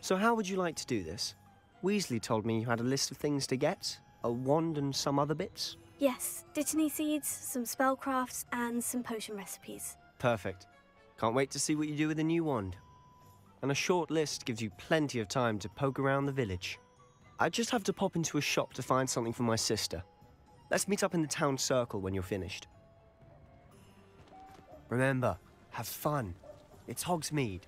So how would you like to do this? Weasley told me you had a list of things to get, a wand and some other bits. Yes, dittany seeds, some spellcrafts, and some potion recipes. Perfect. Can't wait to see what you do with the new wand. And a short list gives you plenty of time to poke around the village. I just have to pop into a shop to find something for my sister. Let's meet up in the town circle when you're finished. Remember, have fun. It's Hogsmeade.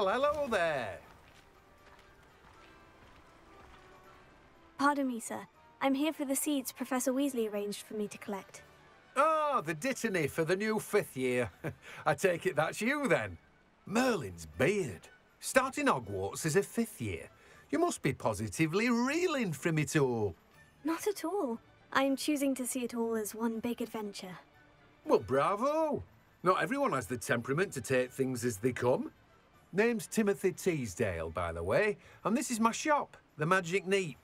Well, hello there. Pardon me, sir. I'm here for the seeds Professor Weasley arranged for me to collect. Ah, the Dittany for the new fifth year. I take it that's you then. Merlin's beard. Starting Hogwarts as a fifth year. You must be positively reeling from it all. Not at all. I'm choosing to see it all as one big adventure. Well, bravo. Not everyone has the temperament to take things as they come. Name's Timothy Teasdale, by the way, and this is my shop, the Magic Neep.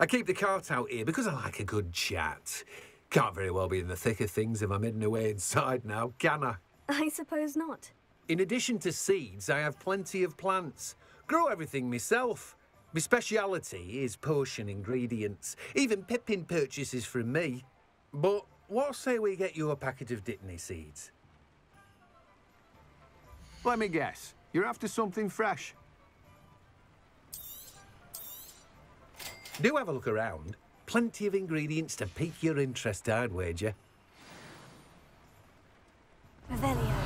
I keep the cart out here because I like a good chat. Can't very well be in the thick of things if I'm hidden away inside now, can I? I suppose not. In addition to seeds, I have plenty of plants. Grow everything myself. My speciality is potion ingredients. Even Pippin purchases from me. But what say we get you a packet of Dittany seeds? Let me guess. You're after something fresh. Do have a look around. Plenty of ingredients to pique your interest, I'd wager. Revelio.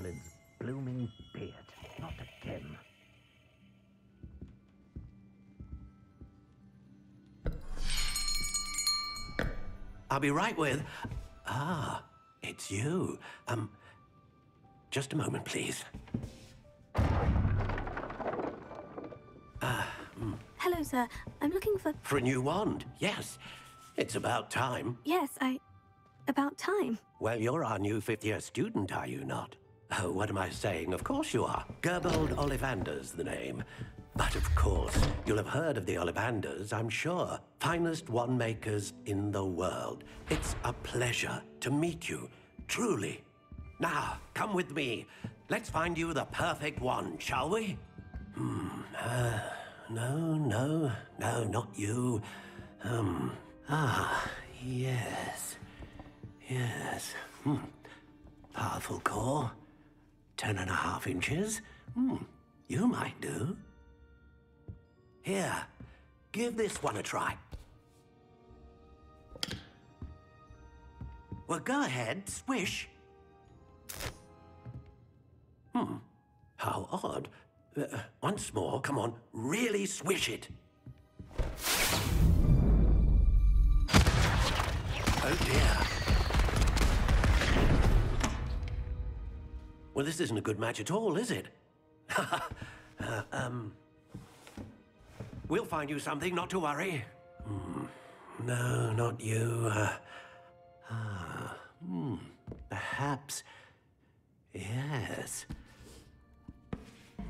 Merlin's blooming beard. Not again. I'll be right with. Ah, it's you. Um, just a moment, please. Hello, sir. I'm looking for. For a new wand, yes. It's about time. Yes, I. About time. Well, you're our new fifth year student, are you not? Oh, what am I saying? Of course you are. Gerbold Ollivander's the name. But of course, you'll have heard of the Ollivanders, I'm sure. Finest wand makers in the world. It's a pleasure to meet you, truly. Now, come with me. Let's find you the perfect wand, shall we? Hmm. Uh, no, no, no, not you. Um. Ah, yes. Yes. Hmm. Powerful core. Ten and a half inches. Hmm. You might do. Here, give this one a try. Well, go ahead, swish. Hmm. How odd. Uh, once more, come on, really swish it. Oh dear. Well, this isn't a good match at all, is it? uh, um. We'll find you something, not to worry. Hmm. No, not you. Uh, Ah, hmm. Perhaps. Yes.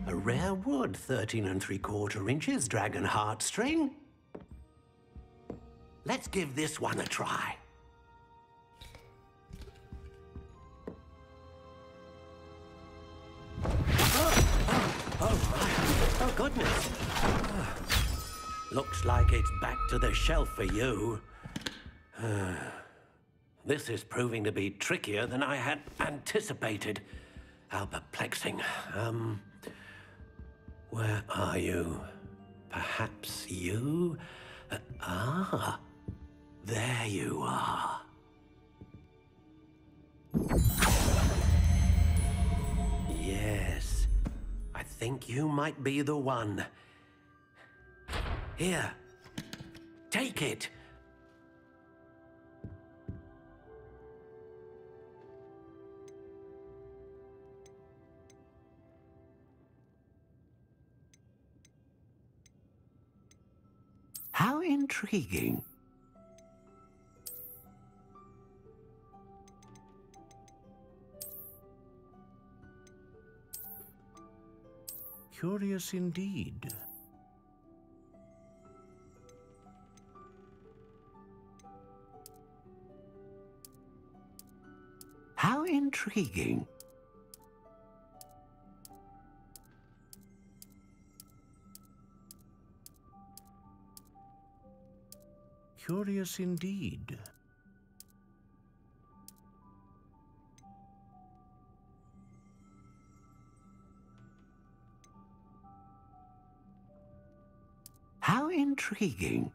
A rare wood, 13 and three quarter inches, dragon heartstring. Let's give this one a try. Oh, goodness. Looks like it's back to the shelf for you. this is proving to be trickier than I had anticipated. How perplexing. Um, where are you? Perhaps you? Uh, ah, there you are. Think you might be the one. Here, take it. How intriguing. Curious indeed. How intriguing. Curious indeed. How intriguing.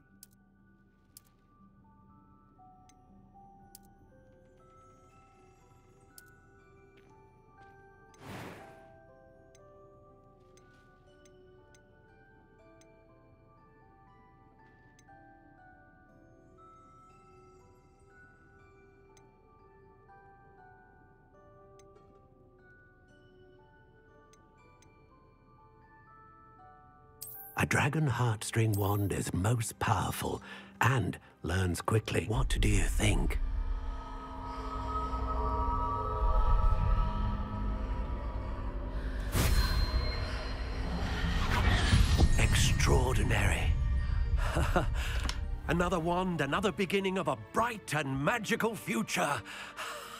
A dragon heartstring wand is most powerful and learns quickly. What do you think? Extraordinary. another wand, another beginning of a bright and magical future.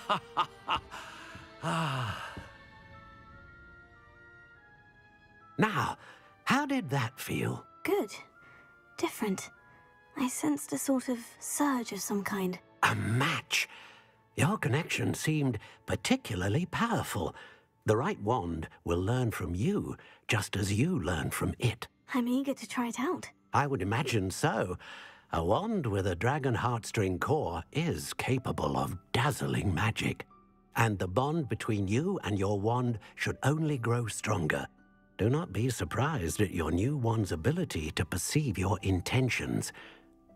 Ah. now, how did that feel? Good. Different. I sensed a sort of surge of some kind. A match. Your connection seemed particularly powerful. The right wand will learn from you, just as you learn from it. I'm eager to try it out. I would imagine so. A wand with a dragon heartstring core is capable of dazzling magic. And the bond between you and your wand should only grow stronger. Do not be surprised at your new one's ability to perceive your intentions,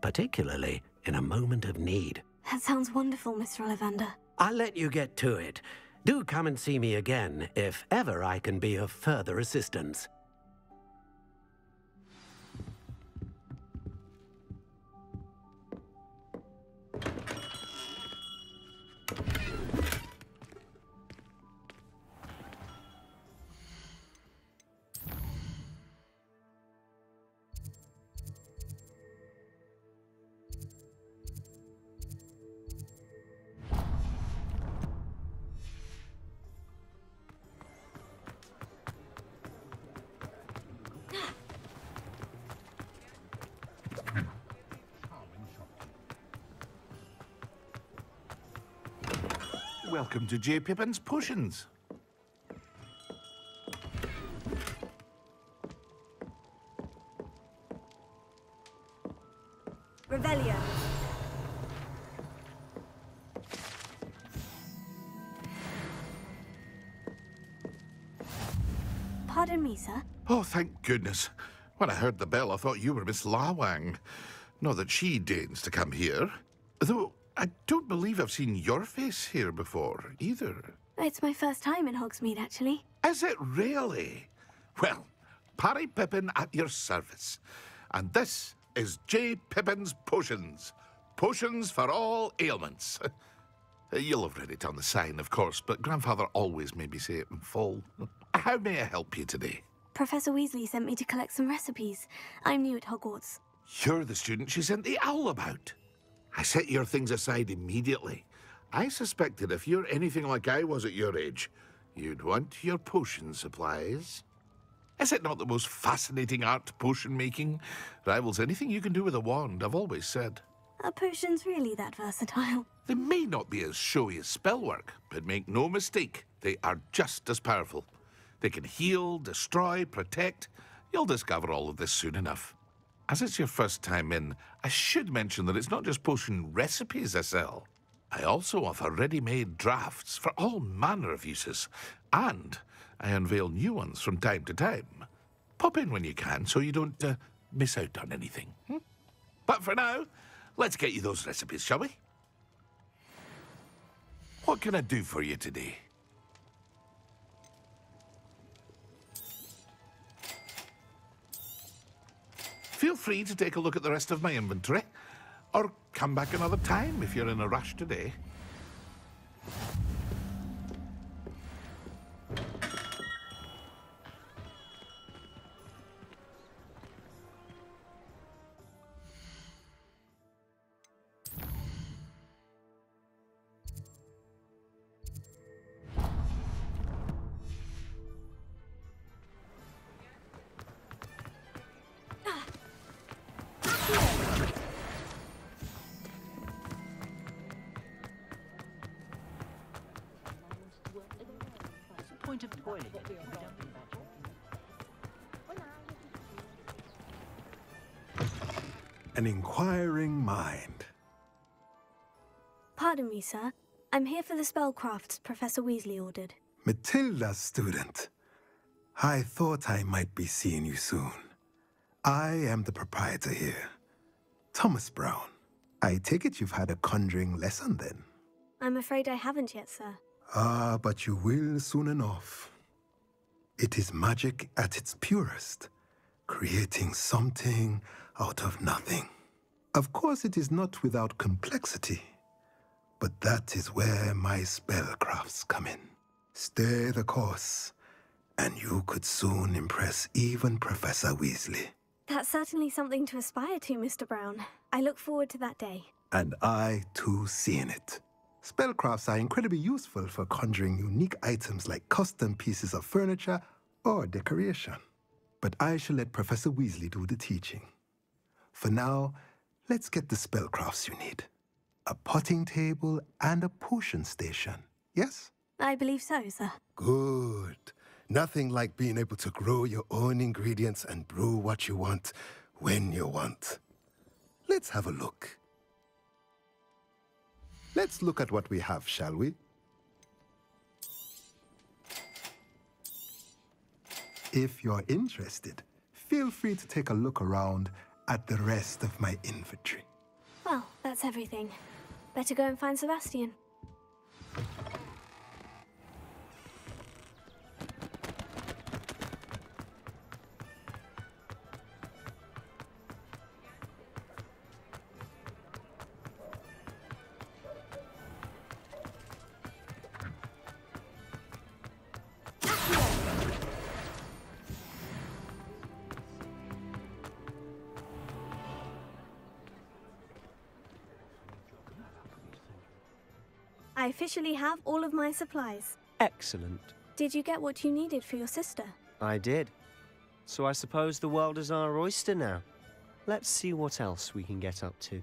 particularly in a moment of need. That sounds wonderful, Mr. Ollivander. I'll let you get to it. Do come and see me again if ever I can be of further assistance. Welcome to J. Pippin's Potions. Revelio. Pardon me, sir. Oh, thank goodness. When I heard the bell, I thought you were Miss Lawang. Not that she deigns to come here. Though I don't believe I've seen your face here before, either. It's my first time in Hogsmeade, actually. Is it really? Well, Parry Pippin at your service. And this is J. Pippin's Potions. Potions for all ailments. You'll have read it on the sign, of course, but Grandfather always made me say it in full. How may I help you today? Professor Weasley sent me to collect some recipes. I'm new at Hogwarts. You're the student she sent the owl about. I set your things aside immediately. I suspected if you're anything like I was at your age, you'd want your potion supplies. Is it not the most fascinating art, potion making? Rivals anything you can do with a wand, I've always said. Are potions really that versatile? They may not be as showy as spellwork, but make no mistake, they are just as powerful. They can heal, destroy, protect. You'll discover all of this soon enough. As it's your first time in, I should mention that it's not just potion recipes I sell. I also offer ready-made drafts for all manner of uses, and I unveil new ones from time to time. Pop in when you can so you don't uh, miss out on anything. hmm? But for now, let's get you those recipes, shall we? What can I do for you today? Feel free to take a look at the rest of my inventory, or come back another time if you're in a rush today. An inquiring mind. Pardon me, sir. I'm here for the spellcrafts Professor Weasley ordered. Matilda, student. I thought I might be seeing you soon. I am the proprietor here, Thomas Brown. I take it you've had a conjuring lesson then. I'm afraid I haven't yet, sir. Ah, but you will soon enough. It is magic at its purest, creating something out of nothing. Of course, it is not without complexity, but that is where my spellcrafts come in. Stay the course, and you could soon impress even Professor Weasley. That's certainly something to aspire to, Mr. Brown. I look forward to that day. And I too seeing it. Spellcrafts are incredibly useful for conjuring unique items like custom pieces of furniture or decoration. But I shall let Professor Weasley do the teaching. For now, let's get the spellcrafts you need. A potting table and a potion station. Yes? I believe so, sir. Good. Nothing like being able to grow your own ingredients and brew what you want when you want. Let's have a look. Let's look at what we have, shall we? If you're interested, feel free to take a look around at the rest of my inventory. Well, that's everything. Better go and find Sebastian. Officially have all of my supplies. Excellent. Did you get what you needed for your sister? I did. So I suppose the world is our oyster now. Let's see what else we can get up to.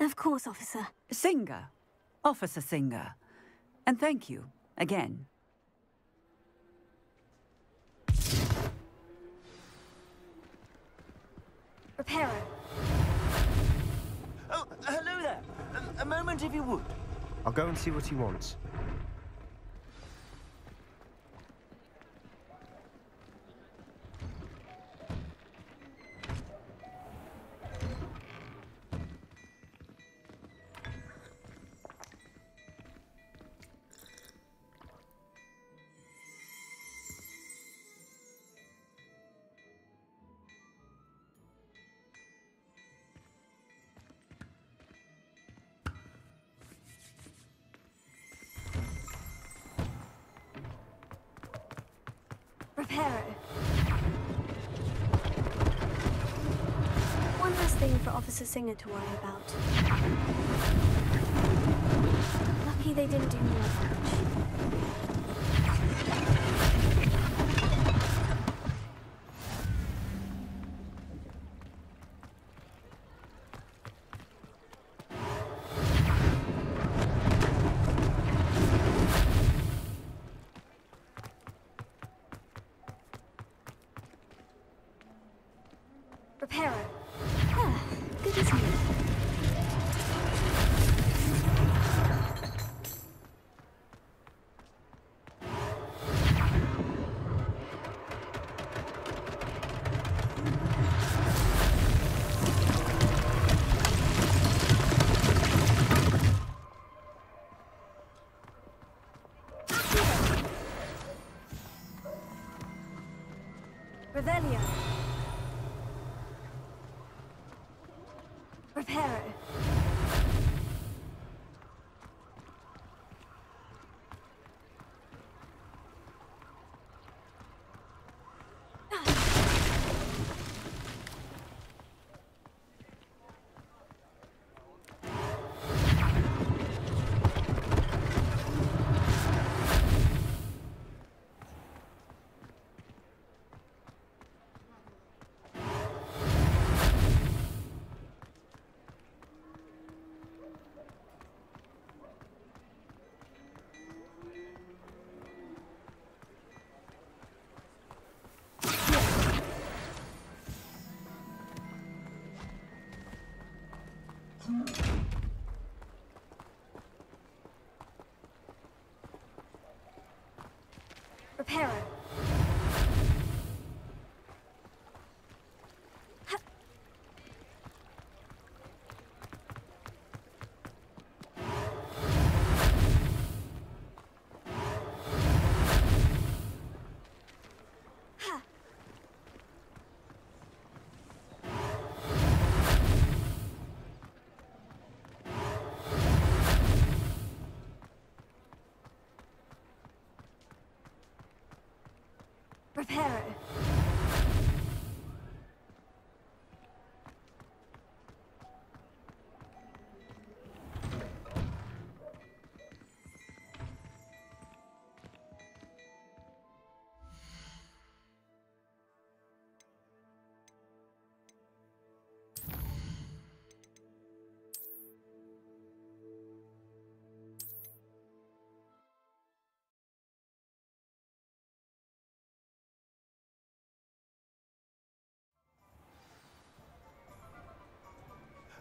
Of course, officer. Singer. Officer Singer. And thank you, again. Reparo. Oh, hello there. A, a moment, if you would. I'll go and see what he wants. Singer to worry about. Lucky they didn't do more damage. Revelio. Reparo.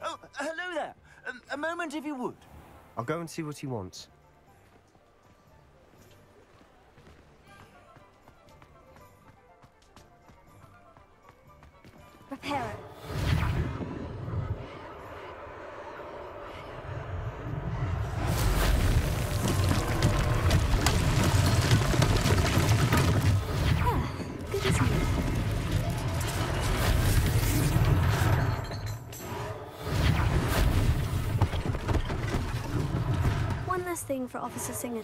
Oh, hello there. Um, a moment, if you would. I'll go and see what he wants. For Officer Singer.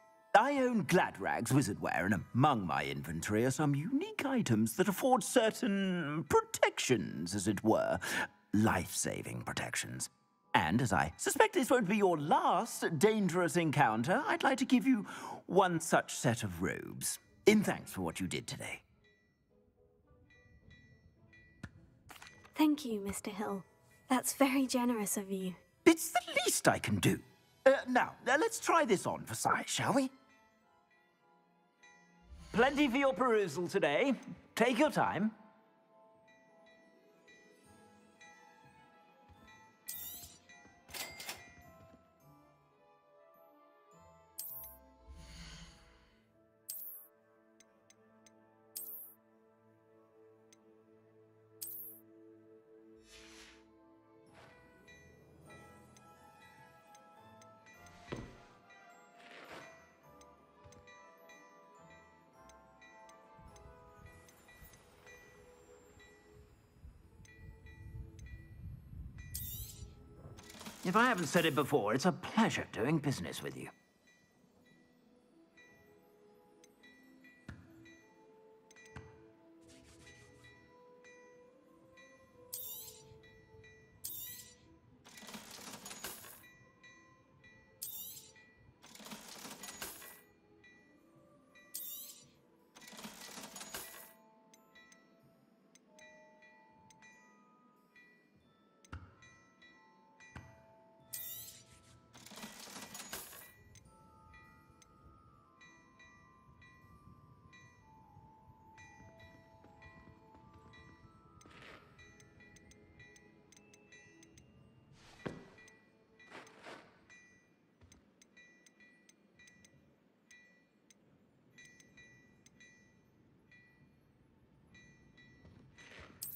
I own Gladrags Wizardwear, and among my inventory are some unique items that afford certain protections, as it were. Life saving protections. And as I suspect this won't be your last dangerous encounter, I'd like to give you one such set of robes. In thanks for what you did today. Thank you, Mr. Hill. That's very generous of you. It's the least I can do. Uh, now, uh, let's try this on for size, shall we? Plenty for your perusal today. Take your time. If I haven't said it before, it's a pleasure doing business with you.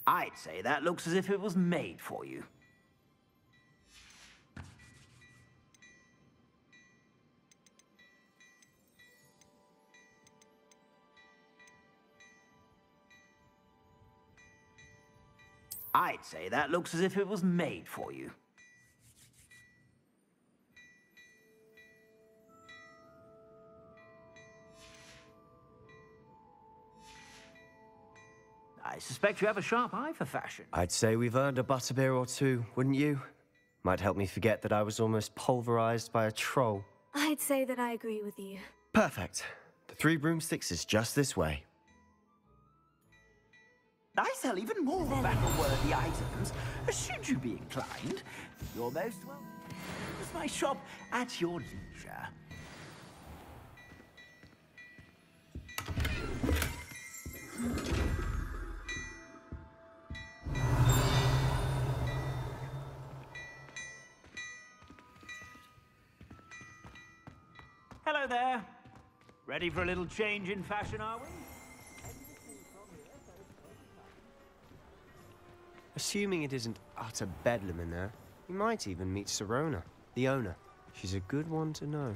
I'd say that looks as if it was made for you. I'd say that looks as if it was made for you. Suspect you have a sharp eye for fashion. I'd say we've earned a butterbeer or two, wouldn't you? Might help me forget that I was almost pulverized by a troll. I'd say that I agree with you. Perfect. The Three Broomsticks is just this way. I sell even more battle-worthy items, should you be inclined. You're most welcome. It's my shop at your leisure. There. Ready for a little change in fashion, are we? Assuming it isn't utter bedlam in there, you might even meet Sirona, the owner. She's a good one to know.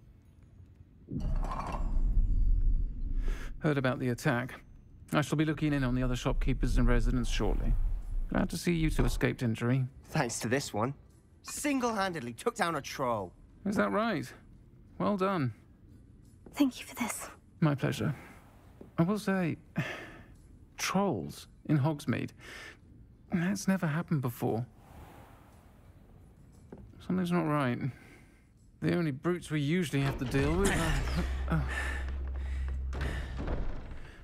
Heard about the attack. I shall be looking in on the other shopkeepers and residents shortly. Glad to see you two escaped injury. Thanks to this one. Single-handedly took down a troll. Is that right? Well done. Thank you for this. My pleasure. I will say, trolls in Hogsmeade. That's never happened before. Something's not right. The only brutes we usually have to deal with are... Oh.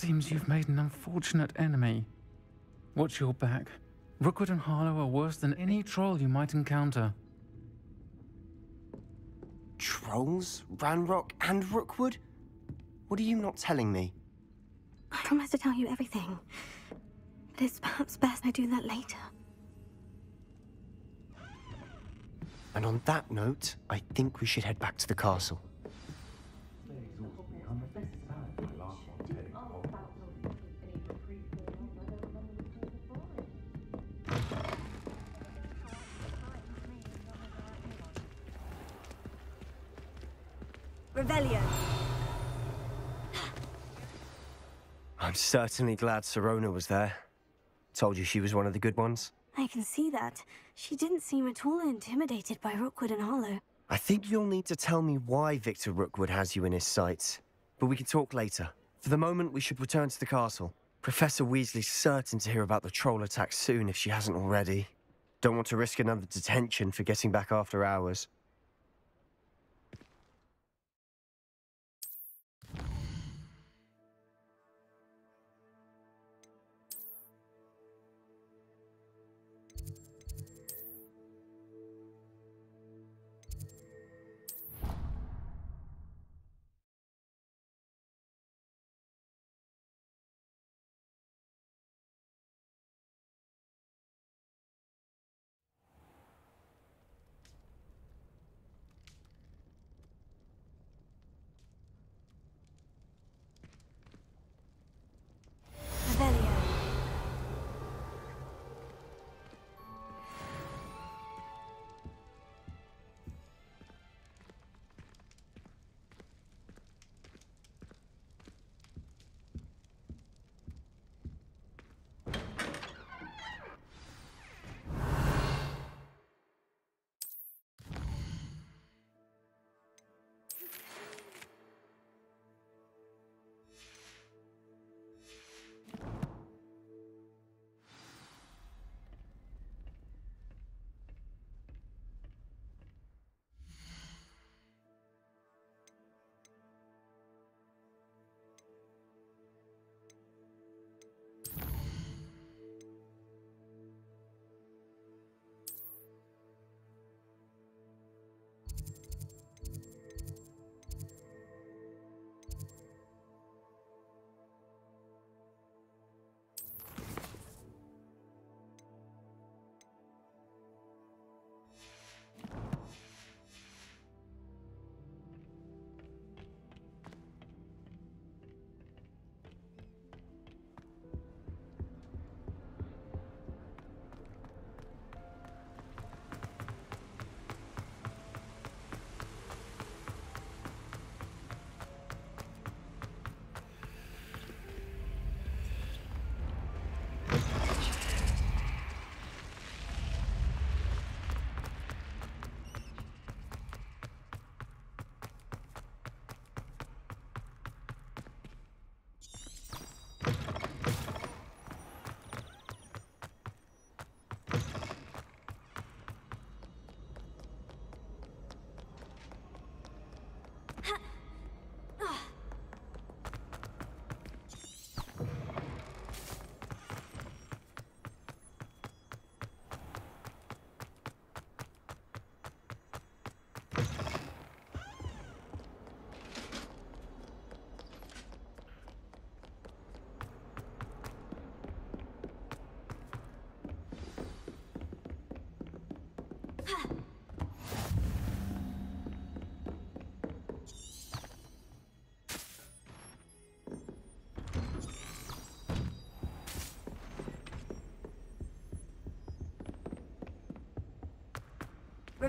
Seems you've made an unfortunate enemy. Watch your back. Rookwood and Harlow are worse than any troll you might encounter. Trolls? Ranrock and Rookwood? What are you not telling me? I promise to tell you everything. But it's perhaps best I do that later. And on that note, I think we should head back to the castle. Revelio. I'm certainly glad Sirona was there. Told you she was one of the good ones. I can see that. She didn't seem at all intimidated by Rookwood and Harlow. I think you'll need to tell me why Victor Rookwood has you in his sights. But we can talk later. For the moment, we should return to the castle. Professor Weasley's certain to hear about the troll attack soon if she hasn't already. Don't want to risk another detention for getting back after hours.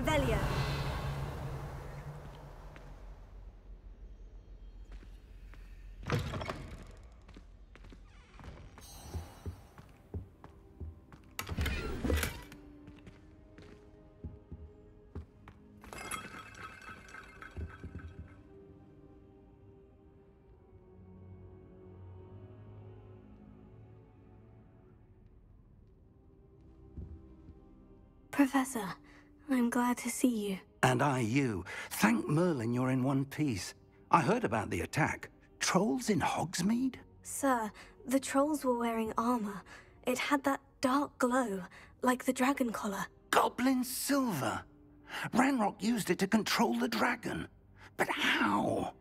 Revelio. Professor, I'm glad to see you. And I you. Thank Merlin you're in one piece. I heard about the attack. Trolls in Hogsmeade? Sir, the trolls were wearing armor. It had that dark glow, like the dragon collar. Goblin silver. Ranrock used it to control the dragon. But how?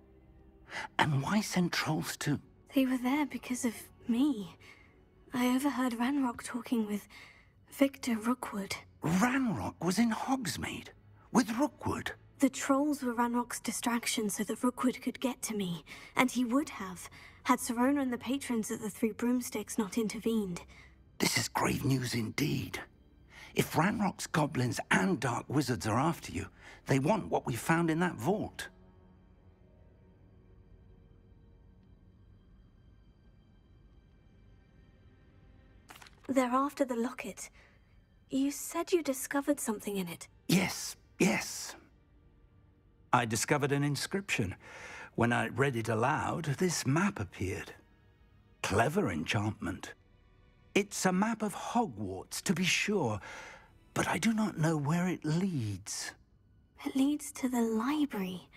And why send trolls too? They were there because of me. I overheard Ranrock talking with Victor Rookwood. Ranrock was in Hogsmeade. With Rookwood? The trolls were Ranrock's distraction so that Rookwood could get to me, and he would have, had Sirona and the patrons of the Three Broomsticks not intervened. This is grave news indeed. If Ranrock's goblins and dark wizards are after you, they want what we found in that vault. They're after the locket. You said you discovered something in it. Yes, yes. I discovered an inscription. When I read it aloud, this map appeared. Clever enchantment. It's a map of Hogwarts, to be sure, but I do not know where it leads. It leads to the library.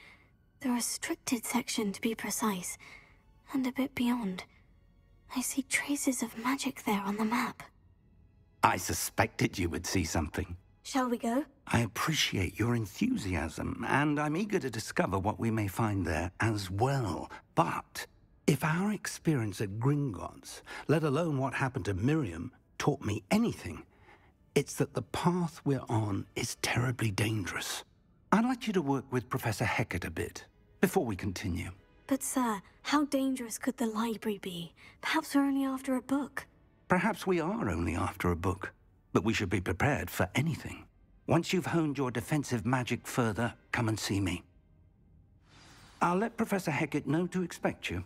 The restricted section, to be precise. And a bit beyond. I see traces of magic there on the map. I suspected you would see something. Shall we go? I appreciate your enthusiasm, and I'm eager to discover what we may find there as well. But if our experience at Gringotts, let alone what happened to Miriam, taught me anything, it's that the path we're on is terribly dangerous. I'd like you to work with Professor Hecat a bit before we continue. But, sir, how dangerous could the library be? Perhaps we're only after a book. Perhaps we are only after a book, but we should be prepared for anything. Once you've honed your defensive magic further, come and see me. I'll let Professor Hecat know to expect you.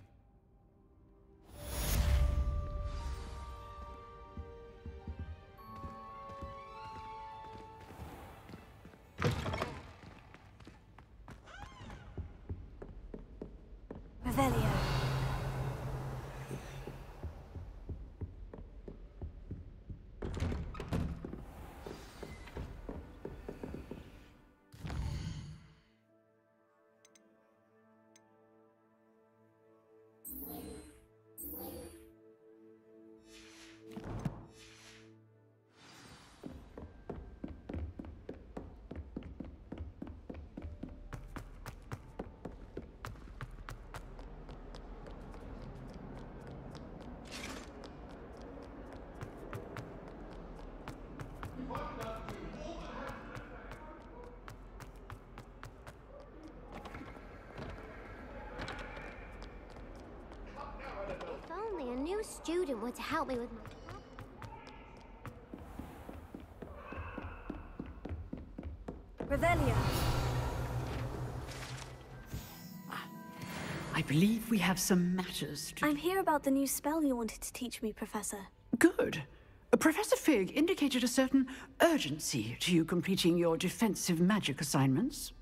A new student were to help me with my... Revelio. I believe we have some matters to... I'm here about the new spell you wanted to teach me, Professor. Good. Professor Fig indicated a certain urgency to you completing your defensive magic assignments.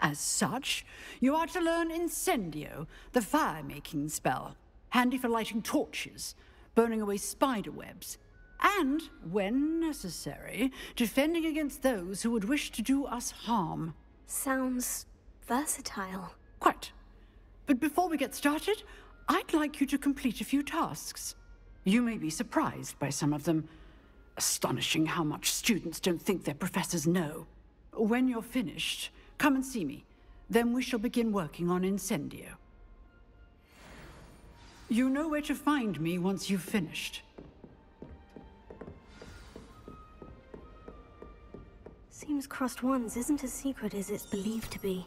As such, you are to learn Incendio, the fire-making spell, handy for lighting torches, burning away spider webs, and, when necessary, defending against those who would wish to do us harm. Sounds versatile. Quite. But before we get started, I'd like you to complete a few tasks. You may be surprised by some of them. Astonishing how much students don't think their professors know. When you're finished, come and see me. Then we shall begin working on Incendio. You know where to find me once you've finished. Seems Crossed Wands isn't as secret as it's believed to be.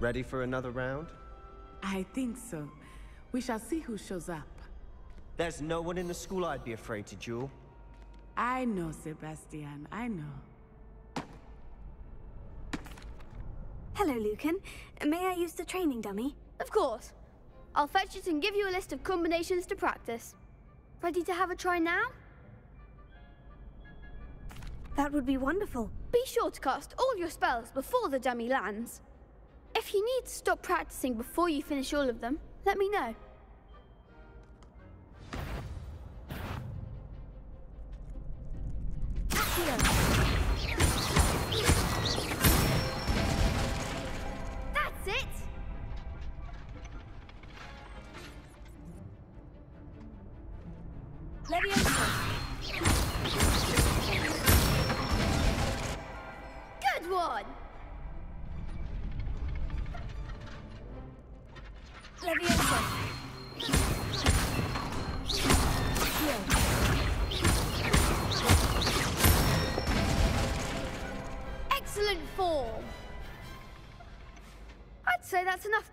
Ready for another round? I think so. We shall see who shows up. There's no one in the school I'd be afraid to duel. I know, Sebastian. I know. Hello, Lucan. May I use the training dummy? Of course. I'll fetch it and give you a list of combinations to practice. Ready to have a try now? That would be wonderful. Be sure to cast all your spells before the dummy lands. If you need to stop practicing before you finish all of them, let me know. That's it!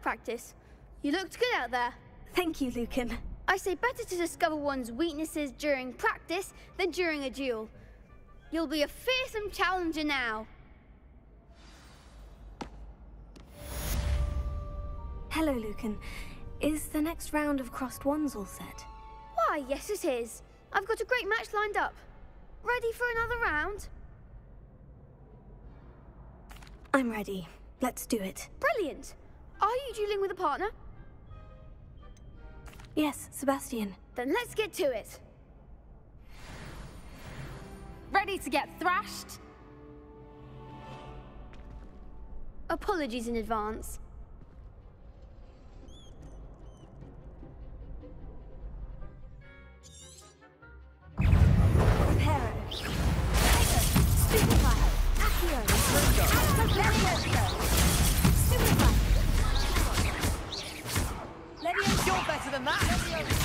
Practice. You looked good out there. Thank you, Lucan. I say better to discover one's weaknesses during practice than during a duel. You'll be a fearsome challenger now. Hello, Lucan. Is the next round of Crossed Wands all set? Why, yes it is. I've got a great match lined up. Ready for another round? I'm ready. Let's do it. Brilliant. Are you dueling with a partner? Yes, Sebastian. Then let's get to it. Ready to get thrashed? Apologies in advance. Accio. Levioso. Stupefy. You're better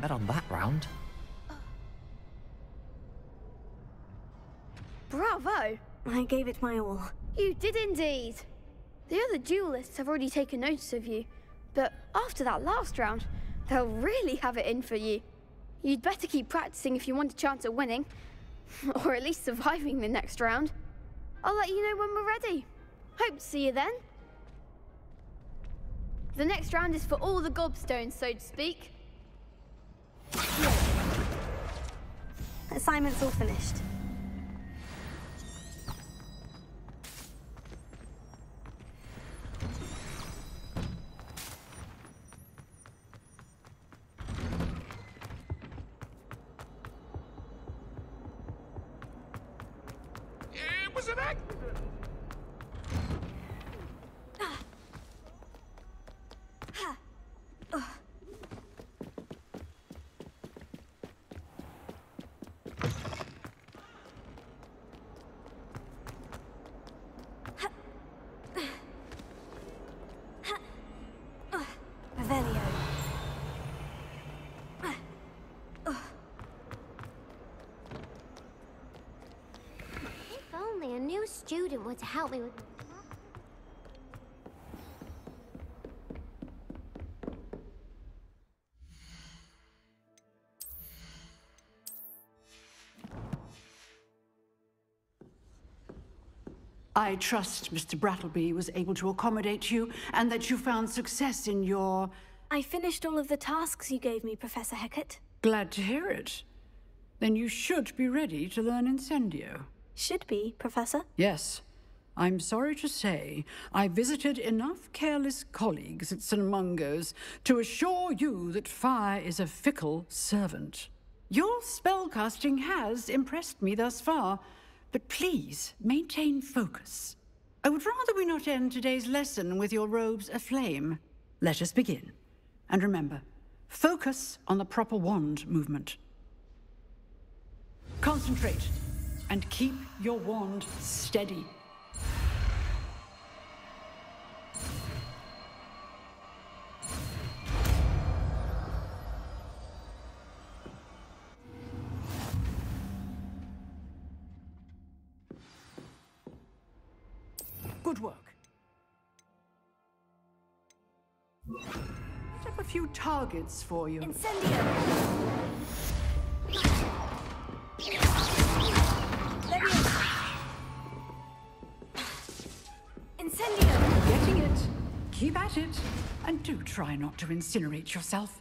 didn't bet on that round. Bravo! I gave it my all. You did indeed. The other duelists have already taken notice of you, but after that last round, they'll really have it in for you. You'd better keep practicing if you want a chance at winning, or at least surviving the next round. I'll let you know when we're ready. Hope to see you then. The next round is for all the gobstones, so to speak. Assignment's all finished. It was an accident! Revelio. If only a new student were to help me with I trust Mr. Brattleby was able to accommodate you and that you found success in your. I finished all of the tasks you gave me, Professor Hecat. Glad to hear it. then you should be ready to learn Incendio. Should be, Professor. Yes. I'm sorry to say, I visited enough careless colleagues at St. Mungo's to assure you that fire is a fickle servant. Your spellcasting has impressed me thus far, but please maintain focus. I would rather we not end today's lesson with your robes aflame. Let us begin. And remember, focus on the proper wand movement. Concentrate and keep your wand steady. Good work. Set up a few targets for you. Incendio! At it. And do try not to incinerate yourself.